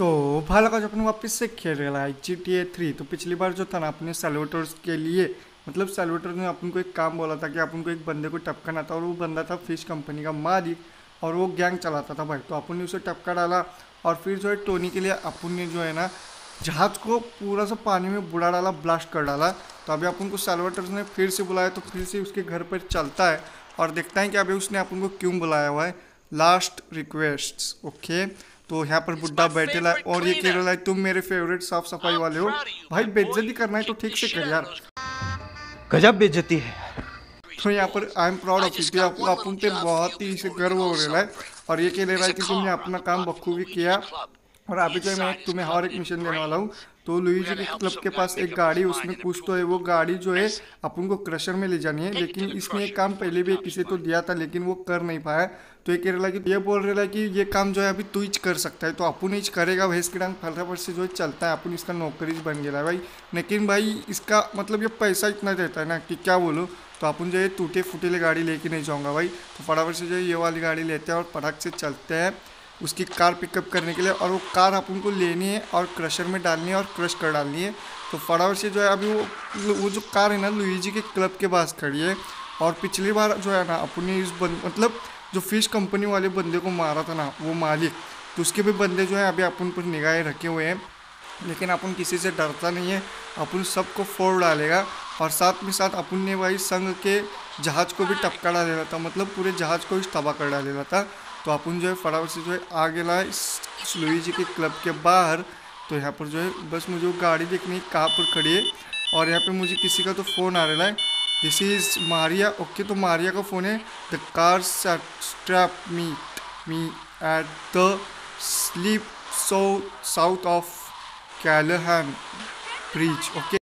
तो भाई लगा जो अपन वापस से खेल रहा है जी टी ए थ्री तो पिछली बार जो था ना, अपने सेलिवेटर्स के लिए मतलब सेलिवेटर ने अपन को एक काम बोला था कि अपन को एक बंदे को टपकाना था और वो बंदा था फ़िश कंपनी का मालिक और वो गैंग चलाता था भाई। तो अपन ने उसे टपका डाला और फिर जो है टोनी के लिए अपन ने जो है ना, जहाज़ को पूरा सा पानी में बुड़ा डाला ब्लास्ट कर डाला। तो अभी अपन को सेलिवेटर्स ने फिर से बुलाया तो फिर से उसके घर पर चलता है और देखता है कि अभी उसने अपन को क्यों बुलाया हुआ है। लास्ट रिक्वेस्ट ओके तो यहाँ पर बुढ़ा बैठेला और ये कह रहा है तुम मेरे फेवरेट साफ़ सफ़ाई वाले हो। भाई बेइज्जती करना है तो ठीक से कर यार। गजब बेइज्जती है। तो यहाँ पर I am proud of you अपन पे बहुत ही गर्व हो रहा है और ये कह ले रहा है कि तुमने अपना काम बखूबी किया। और अभी जो मैं तुम्हें और एक मिशन देने वाला हूँ। तो लुइजी के क्लब के पास एक गाड़ी, उसमें कुछ तो है। वो गाड़ी जो है, अपन को क्रशर में ले जानी है। लेकिन इसने एक काम पहले भी किसी तो दिया था, लेकिन वो कर नहीं पाया। तो ये कह रहा कि, ये बोल रहा है कि ये काम जो है अभी तू ही कर सकता है। तो अपन ही करेगा। भैंस की डांग फटाफट से जो है चलता है। अपन इसका नौकरी बन गया है भाई। लेकिन भाई, इसका मतलब ये पैसा इतना देता है ना कि क्या बोलो? तो अपन जो है टूटे फूटेले गाड़ी लेके नहीं जाऊँगा भाई। तो फटाफट से जो है ये वाली गाड़ी लेते हैं और फटाक से चलते हैं। उसकी कार पिकअप करने के लिए और वो कार अपन को लेनी है और क्रशर में डालनी है और क्रश कर डालनी है। तो फटाफट से जो है अभी वो वो जो कार है ना लुईजी के क्लब के पास खड़ी है और पिछली बार जो है ना, अपने इस बंद मतलब जो फ़िश कंपनी वाले बंदे को मारा था ना, वो मालिक तो उसके भी बंदे जो है अभी अपन पर निगाहें रखे हुए हैं। लेकिन अपन किसी से डरता नहीं है, अपन सबको फोड़ डालेगा और साथ में साथ अपन ने भाई संघ के जहाज़ को भी टपका डालेगा था मतलब पूरे जहाज़ को भी तबाह कर डालेगा था। तो अपन जो है फटाफट से जो है आ गया लुई जी के क्लब के बाहर। तो यहाँ पर जो है बस मुझे वो गाड़ी देखनी है कहाँ पर खड़ी है। और यहाँ पे मुझे किसी का तो फ़ोन आ रहा है। दिस इज़ मारिया ओके तो मारिया का फ़ोन है। The car strap me me at the sleep so south of Callahan bridge okay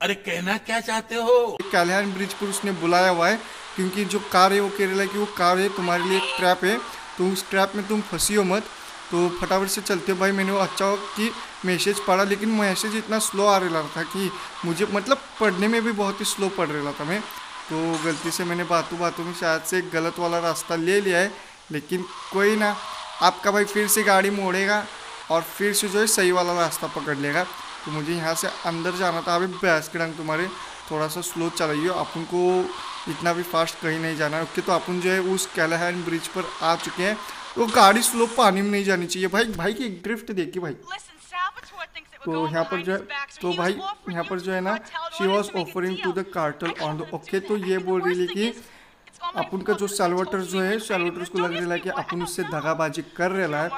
अरे कहना क्या चाहते हो? कैलहन ब्रिज पर उसने बुलाया हुआ है। क्योंकि जो कार है वो कह रहा है कि वो कार है तुम्हारे लिए एक ट्रैप है। तो उस ट्रैप में तुम फंसी हो मत। तो फटाफट से चलते हो। भाई, मैंने वो अच्छा हो कि मैसेज पढ़ा, लेकिन मैसेज इतना स्लो आ रहा था कि मुझे मतलब पढ़ने में भी बहुत ही स्लो पढ़ रहा था मैं। तो गलती से मैंने बातों बातों में शायद से गलत वाला रास्ता ले लिया है। लेकिन कोई ना, आपका भाई फिर से गाड़ी मोड़ेगा और फिर से जो है सही वाला रास्ता पकड़ लेगा। तो मुझे यहाँ से अंदर जाना था। अभी बैस के रंग तुम्हारे थोड़ा सा स्लो चलाइए। अपन को इतना भी फास्ट कहीं नहीं जाना है। ओके तो अपन जो है उस कैलाहन ब्रिज पर आ चुके हैं। तो गाड़ी स्लो पानी में नहीं जानी चाहिए। भाई भाई की ड्रिफ्ट देखिए भाई। तो यहाँ पर जो है तो भाई यहाँ पर जो है ना she was offering to the cartel on the okay तो ये बोल रही है कि अपन का जो सेलवटर जो है सेलवटर उसको लग रहा है कि अपन उससे दगाबाजी कर रहा है।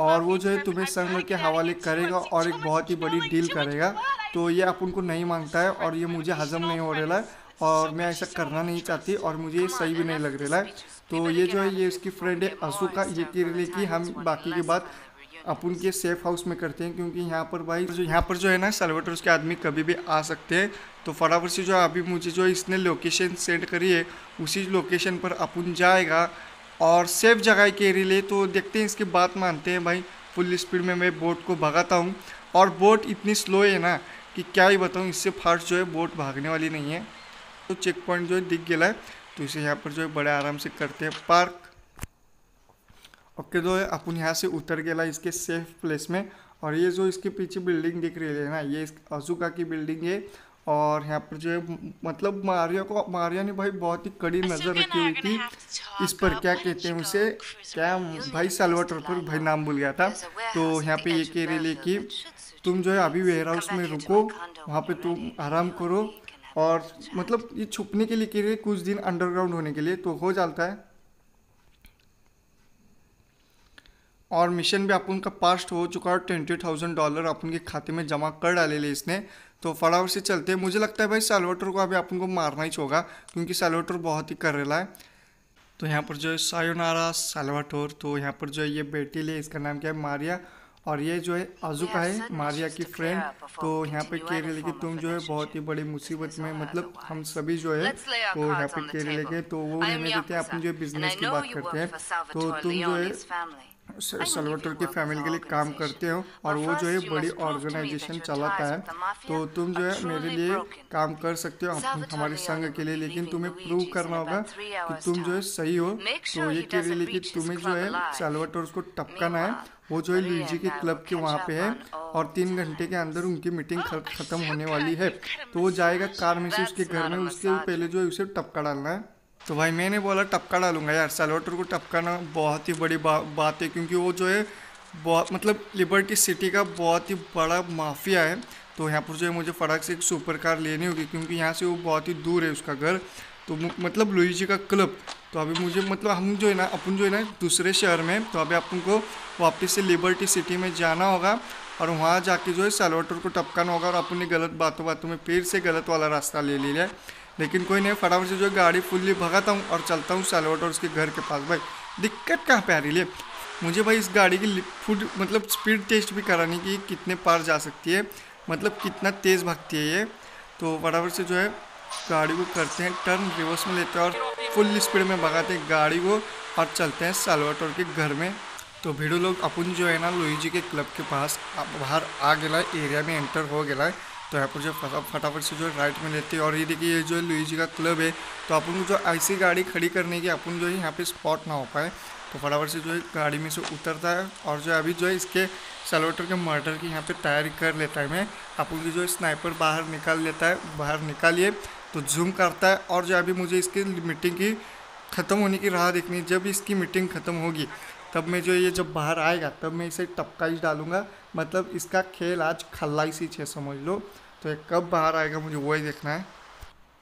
और वो जो है तुम्हें संग के हवाले करेगा और एक बहुत ही बड़ी डील करेगा। तो ये अपन को नहीं माँगता है और ये मुझे हजम नहीं हो रहा है और मैं ऐसा करना नहीं चाहती और मुझे ये सही भी नहीं लग रहा है। तो ये जो है ये इसकी फ्रेंड है असू का ये कह रही कि हम बाकी की बात अपन के सेफ़ हाउस में करते हैं क्योंकि यहाँ पर भाई जो यहाँ पर जो है ना सलवेटर उसके आदमी कभी भी आ सकते हैं। तो फटाफट से जो अभी मुझे जो इसने लोकेशन सेंड करी है उसी लोकेशन पर अपन जाएगा। और सेफ़ जगह के लिए तो देखते हैं इसकी बात मानते हैं भाई। फुल स्पीड में मैं बोट को भगाता हूँ। और बोट इतनी स्लो है ना कि क्या ही बताऊँ, इससे फास्ट जो है बोट भागने वाली नहीं है। तो चेक पॉइंट जो है दिख गया है तो इसे यहाँ पर जो है बड़े आराम से करते हैं पार्क ओके तो अपन यहाँ से उतर गया इसके सेफ़ प्लेस में। और ये जो इसके पीछे बिल्डिंग दिख रही है ना, ये अजूका की बिल्डिंग है। और यहाँ पर जो है मतलब मारिया को मारिया ने भाई बहुत ही कड़ी नज़र रखी हुई थी। इस पर क्या कहते हैं उसे क्या भाई सलवटर पर भाई नाम भूल गया था। तो यहाँ पे ये कह रही है कि तुम जो है अभी वेयर हाउस में रुको वहाँ पे तुम आराम करो। और मतलब ये छुपने के लिए कह रहे कुछ दिन अंडरग्राउंड होने के लिए तो हो जाता है। और मिशन भी अपन का पास्ट हो चुका है ट्वेंटी थाउज़ेंड डॉलर अपन के खाते में जमा कर डाले ले इसने। तो फटाफट से चलते हैं। मुझे लगता है भाई सैलवेटर को अभी अपन को मारना ही होगा क्योंकि सैलवेटर बहुत ही कर रहा है। तो यहाँ पर जो है सायोनारा सैलवाटोर तो यहाँ पर जो है ये बेटी ले इसका नाम क्या है? मारिया। और ये जो है अजुका है मारिया की फ्रेंड तो यहाँ पे कह रहे कि तुम जो है बहुत ही बड़ी मुसीबत में मतलब हम सभी जो है तो यहाँ पे कह रहे तो वो रहने देते हैं अपन जो है बिज़नेस की बात करते हैं। तो तुम जो है सलवाटर की फैमिली के लिए काम करते हो और वो जो है बड़ी ऑर्गेनाइजेशन चलाता है। तो तुम जो है मेरे लिए काम कर सकते हो। हमारे संघ के लिए लेकिन तुम्हें प्रूव करना होगा कि तुम जो है सही हो। तो ये कह रही लेकिन तुम्हें जो है सलवाटर को टपकाना है। वो जो है लुइजी के क्लब के वहाँ पे है और तीन घंटे के अंदर उनकी मीटिंग खत्म होने वाली है। तो वो जाएगा कार में से उसके घर में उसके पहले जो है उसे टपका डालना है। तो भाई मैंने बोला टपका डालूँगा यार सलवाटर को टपकाना बहुत ही बड़ी बा, बात है क्योंकि वो जो है बहुत मतलब लिबर्टी सिटी का बहुत ही बड़ा माफिया है। तो यहाँ पर जो है मुझे फटाक से एक सुपर कार लेनी होगी क्योंकि यहाँ से वो बहुत ही दूर है उसका घर। तो मतलब लुईजी का क्लब तो अभी मुझे मतलब हम जो है ना अपन जो है ना दूसरे शहर में तो अभी अपन को वापस से लिबर्टी सिटी में जाना होगा और वहाँ जाके जो है सलवाटर को टपकाना होगा और अपनी गलत बातों बातों में फिर से गलत वाला रास्ता ले लिया। लेकिन कोई नहीं, फटाफट से जो गाड़ी फुल्ली भगाता हूँ और चलता हूँ सलवाटर उसके घर के पास। भाई, दिक्कत कहाँ पे आ रही है? मुझे भाई इस गाड़ी की फुड मतलब स्पीड टेस्ट भी करानी कि कितने पार जा सकती है मतलब कितना तेज़ भागती है ये। तो फटाफट से जो है गाड़ी को करते हैं टर्न रिवर्स में लेते हैं और फुल स्पीड में भगाते हैं गाड़ी को और चलते हैं सालवाटोर के घर में। तो भीड़ो लोग, अपन जो है ना लोईजी के क्लब के पास बाहर आ गया एरिया में एंटर हो गया है। तो यहाँ पर जो फटाफट से जो राइट में लेते हैं और ये देखिए, ये जो लुईजी का क्लब है तो अपन को जो ऐसी गाड़ी खड़ी करने की अपन जो है यहाँ पे स्पॉट ना हो पाए तो फटाफट से जो है गाड़ी में से उतरता है और जो अभी जो है इसके सलोटर के मर्डर की यहाँ पे तैयारी कर लेता है। मैं अपन की जो स्नाइपर बाहर निकाल लेता है, बाहर निकालिए तो जूम करता है और जो अभी मुझे इसकी मीटिंग की ख़त्म होने की राह देखनी जब इसकी मीटिंग ख़त्म होगी तब मैं जो ये जब बाहर आएगा, तब मैं इसे टपका ही डालूँगा। मतलब इसका खेल आज खल्लाई सी छे, समझ लो। तो ये कब बाहर आएगा मुझे वही देखना है।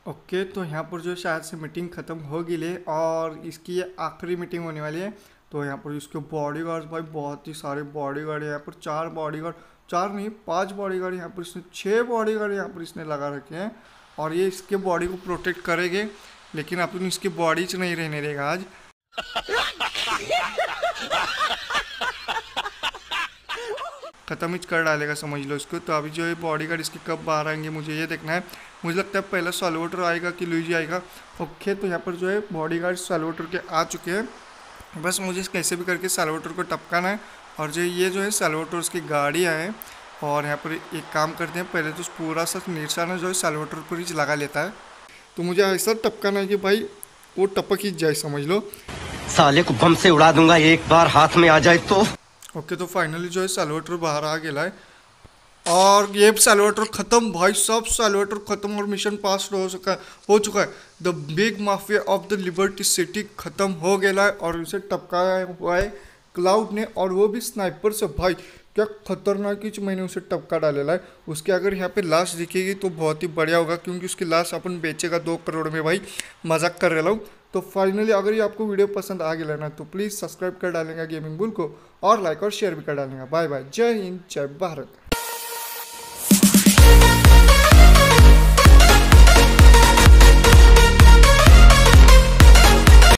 ओके तो यहाँ पर जो शायद से मीटिंग ख़त्म हो गई ले, और इसकी ये आखिरी मीटिंग होने वाली है। तो यहाँ पर इसके बॉडी गार्ड भाई, बहुत ही सारे बॉडी गार्ड यहाँ पर। चार बॉडी गार्ड चार नहीं, पाँच बॉडी गार्ड यहाँ पर इसने छः बॉडी गार्ड यहाँ पर इसने लगा रखे हैं। और ये इसके बॉडी को प्रोटेक्ट करेंगे, लेकिन अपन इसकी बॉडी च नहीं रहने देगा आज। ख़त्म ही कर डालेगा, समझ लो इसको। तो अभी जो है बॉडी गार्ड इसके कब बाहर आएँगे, मुझे ये देखना है। मुझे लगता है पहला सॉलोटर आएगा कि लुईजी आएगा? ओके तो यहाँ पर जो है बॉडी गार्ड सॉलोटर के आ चुके हैं। बस मुझे कैसे भी करके सॉलोटर को टपकाना है। और जो ये जो है सॉलोटर उसकी गाड़ियाँ हैं और यहाँ पर एक काम करते हैं। पहले तो पूरा सा निशाना जो है सलवेटर पर ही लगा लेता है। तो मुझे ऐसा टपकाना है कि भाई, वो टपक ही जाए, समझ लो। साले को बम से उड़ा दूँगा, एक बार हाथ में आ जाए तो। ओके तो फाइनली जो है सलवेटर बाहर आ गया है। और ये सलवेटर खत्म, भाई सब सलवेटर खत्म और मिशन पास हो चुका है, हो चुका है। The big mafia of the Liberty City खत्म हो गया है और उसे टपकाया हुआ है क्लाउड ने और वो भी स्नाइपर से। भाई, क्या खतरनाक चीज़ मैंने उसे टपका डालेला है। उसके अगर यहाँ पे लाश दिखेगी तो बहुत ही बढ़िया होगा, क्योंकि उसकी लाश अपन बेचेगा दो करोड़ में। भाई, मज़ाक कर रहा हूँ। तो फाइनली अगर ये आपको वीडियो पसंद आ गया ना तो प्लीज़ सब्सक्राइब कर डालेंगे गेमिंग बुल को और लाइक और शेयर भी कर डालेंगे। बाय बाय जय हिंद, जय भारत।